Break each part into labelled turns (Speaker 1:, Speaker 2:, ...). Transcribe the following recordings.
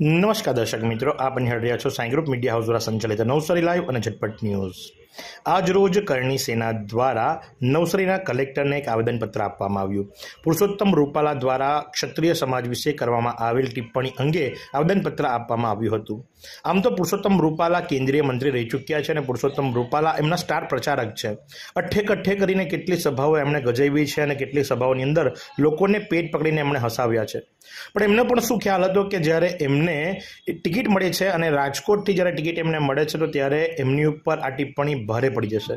Speaker 1: નમસ્કાર દર્શક મિત્રો, આપ નિહાળી રહ્યા છો સાંઈ ગ્રુપ મીડિયા હાઉસ દ્વારા સંચાલિત નવસારી લાઈવ અને ઝટપટ ન્યૂઝ. આજ રોજ કરણી સેના દ્વારા નવસારીના કલેક્ટરને એક આવેદનપત્ર આપવામાં આવ્યું. પુરુષોત્તમ રૂપાલા દ્વારા ક્ષત્રિય સમાજ વિશે કરવામાં આવેલ ટિપ્પણી અંગે આવેદનપત્ર આપવામાં આવ્યું હતું. આમ તો પુરુષોત્તમ રૂપાલા કેન્દ્રીય મંત્રી રહી ચૂક્યા છે અને પુરુષોત્તમ રૂપાલા એમના સ્ટાર પ્રચારક છે. અઠ્ઠે કઠ્ઠે કરીને કેટલી સભાઓ એમણે ગજાવી છે અને કેટલી સભાઓની અંદર લોકોને પેટ પકડીને એમણે હસાવ્યા છે. પણ એમને પણ શું ખ્યાલ હતો કે જ્યારે એમને ટિકિટ મળે છે અને રાજકોટથી જ્યારે ટિકિટ એમને મળે છે તો ત્યારે એમની ઉપર આ ટિપ્પણી ભારે પડી જશે.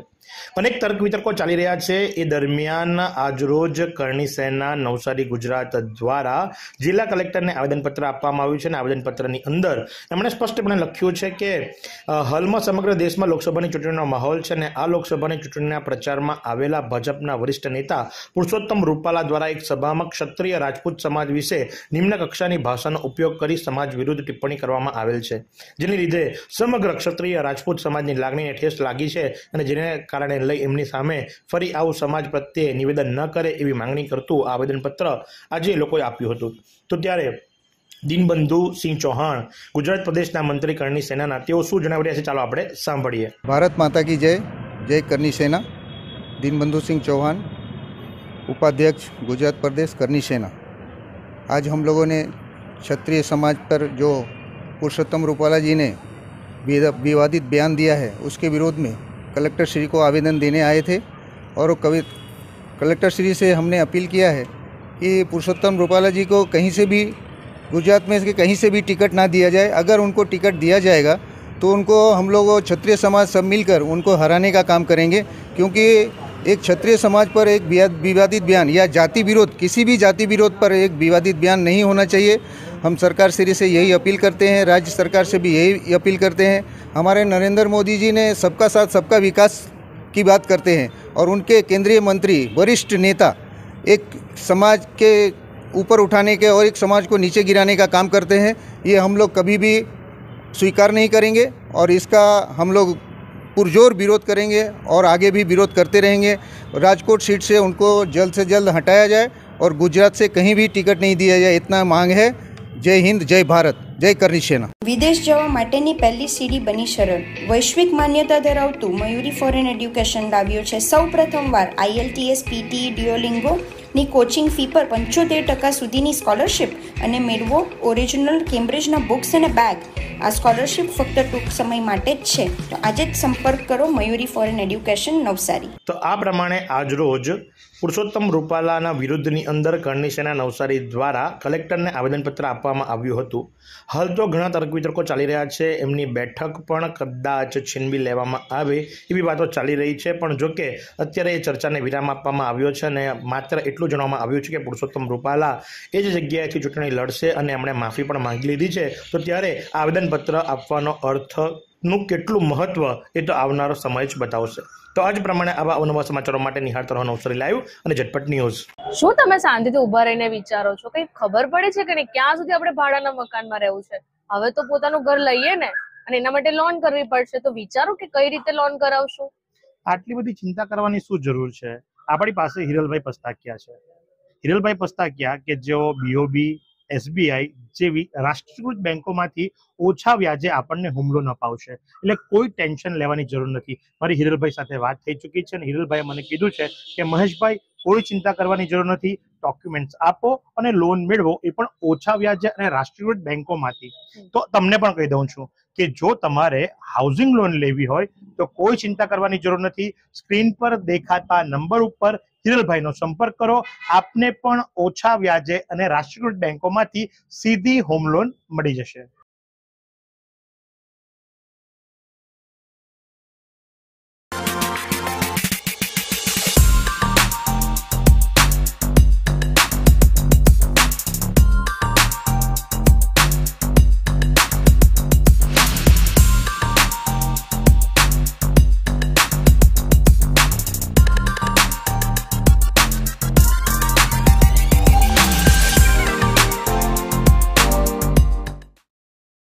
Speaker 1: અનેક તર્ક વિતર્કો ચાલી રહ્યા છે. એ દરમિયાન આજરોજ કરણી સેના નવસારી ગુજરાત દ્વારા જિલ્લા કલેક્ટરને આવેદનપત્ર આપવામાં આવ્યું છે અને આવેદનપત્રની અંદર એમણે સ્પષ્ટપણે લખ્યું છે કે હાલમાં સમગ્ર દેશમાં લોકસભાની ચૂંટણીનો માહોલ છે અને આ લોકસભાની ચૂંટણીના પ્રચારમાં આવેલા ભાજપના વરિષ્ઠ નેતા પુરુષોત્તમ રૂપાલા દ્વારા એક સભામાં ક્ષત્રિય રાજપૂત સમાજ વિશે નિમ્ન કક્ષાની ભાષાનો ઉપયોગ કરી સમાજ વિરુદ્ધ ટિપ્પણી કરવામાં આવેલ છે. જેને લીધે સમગ્ર ક્ષત્રિય રાજપૂત સમાજની લાગણીને ઠેસ લાગી છે અને જેને કારણે લઈ એમની સામે ફરી આવું સમાજ પ્રત્યે નિવેદન ન કરે એવી માંગણી કરતું આવેદનપત્ર આજે એ લોકોએ આપ્યું હતું તો ત્યારે દિનબંધુ સિંહ ચૌહાણ ગુજરાત પ્રદેશના મંત્રી કરણી સેનાના તેઓ શું જણાવી રહ્યા છે ચાલો આપણે સાંભળીએ
Speaker 2: भारत माता की जय जय करनी सेना दीनबंधु सिंह चौहान उपाध्यक्ष गुजरात प्रदेश करनी सेना आज हम लोगों ने क्षत्रिय समाज पर जो पुरुषोत्तम रूपाला जी ने विद- विवादित बयान दिया है। उसके विरोध में कलेक्टर श्री को आवेदन देने आए थे और कवि कलेक्टर श्री से हमने अपील किया है कि पुरुषोत्तम रूपाला जी को कहीं से भी, गुजरात में से कहीं से भी टिकट ना दिया जाए। अगर उनको टिकट दिया जाएगा तो उनको हम लोग क्षत्रिय समाज सब मिलकर उनको हराने का काम करेंगे। क्योंकि एक क्षत्रिय समाज पर एक विवादित बयान या जाति विरोध, किसी भी जाति विरोध पर एक विवादित बयान नहीं होना चाहिए। हम सरकार श्री से यही अपील करते हैं, राज्य सरकार से भी यही अपील करते हैं। हमारे नरेंद्र मोदी जी ने सबका साथ, सबका विकास की बात करते हैं और उनके केंद्रीय मंत्री, वरिष्ठ नेता एक समाज के ऊपर उठाने के और एक समाज को नीचे गिराने का काम करते हैं। ये हम लोग कभी भी स्वीकार नहीं करेंगे और इसका हम लोग पुरजोर विरोध करेंगे और आगे भी विरोध करते रहेंगे। राजकोट सीट से उनको जल्द से जल्द हटाया जाए और गुजरात से कहीं भी टिकट नहीं दिया जाए, इतना मांग है। જય હિન્દ જય ભારત જય કરની સેના.
Speaker 3: વિદેશ જવા માટેની પહેલી સીડી બની સરળ વૈશ્વિક માન્યતા ધરાવતું મયુરી ફોરેન એડ્યુકેશન લાવ્યું છે. સૌ પ્રથમવાર આઈએલટીએસ પીટી ડિયોલિંગો ની કોચિંગ ફી પર પંચોતેર ટકા સુધીની સ્કોલરશિપ અને મેળવો ઓરિજિનલ કેમ્બ્રિજના બુક્સ અને બેગ આ સ્કોલરશિપ ફક્ત ટૂંક સમય માટે જ છે. તો આજે જ સંપર્ક કરો મયુરી ફોરેન એડ્યુકેશન નવસારી.
Speaker 1: તો આ પ્રમાણે આજરોજ પુરુષોત્તમ રૂપાલાના વિરુદ્ધની અંદર કરણી સેના નવસારી દ્વારા કલેક્ટરને આવેદનપત્ર આપવામાં આવ્યું હતું. હાલ તો ઘણા તર્ક વિતર્કો ચાલી રહ્યા છે. એમની બેઠક પણ કદાચ છીનવી લેવામાં આવે એવી વાતો ચાલી રહી છે. પણ જો કે અત્યારે એ ચર્ચાને વિરામ આપવામાં આવ્યો છે અને માત્ર એટલું જણાવવામાં આવ્યું છે કે પુરુષોત્તમ રૂપાલા એ જ જગ્યાએથી ચૂંટણી લડશે અને એમણે માફી પણ માંગી લીધી છે. તો ત્યારે આવેદનપત્ર આપવાનો અર્થ નું કેટલું મહત્વ એ તો આવનારો સમય જ બતાવશે. તો આજ પ્રમાણે આવા અવનવા સમાચારો માટે નિહાળ રહો અવસર લાઈવ અને ઝટપટ ન્યૂઝ.
Speaker 4: શું તમે શાંતિથી ઊભા રહીને વિચારો છો? કઈ ખબર પડે છે કે નહીં? ક્યાં સુધી આપણે ભાડાના મકાનમાં રહેવું છે? હવે તો પોતાનું ઘર લઈએ ને અને એના માટે લોન કરવી પડશે. તો વિચારો કે કઈ રીતે લોન કરાવશું?
Speaker 1: આટલી બધી ચિંતા કરવાની શું જરૂર છે? આપણી પાસે હિરલભાઈ પસ્તાકિયા છે. હિરલભાઈ પસ્તાકિયા કે જેઓ બીઓબી એસબીઆઈ જેવી રાષ્ટ્રીયકૃત બેંકોમાંથી ઓછા વ્યાજે આપણને હુમલો ન અપાવશે એટલે કોઈ ટેન્શન લેવાની જરૂર નથી. મારી હિરલભાઈ સાથે વાત થઈ ચૂકી છે અને હિરલભાઈએ મને કીધું છે કે મહેશભાઈ કોઈ ચિંતા કરવાની જરૂર નથી. ડોક્યુમેન્ટ્સ આપો અને લોન મેળવો. એ પણ ઓછા વ્યાજે અને રાષ્ટ્રીયકૃત બેંકોમાંથી. તો તમને પણ કહી દઉં છું કે જો તમારે હાઉસિંગ લોન લેવી હોય તો કોઈ ચિંતા કરવાની જરૂર નથી. સ્ક્રીન પર દેખાતા નંબર ઉપર હિરલભાઈનો સંપર્ક કરો. આપને પણ ઓછા વ્યાજે અને રાષ્ટ્રીયકૃત બેંકોમાંથી સીધી હોમ લોન મળી જશે.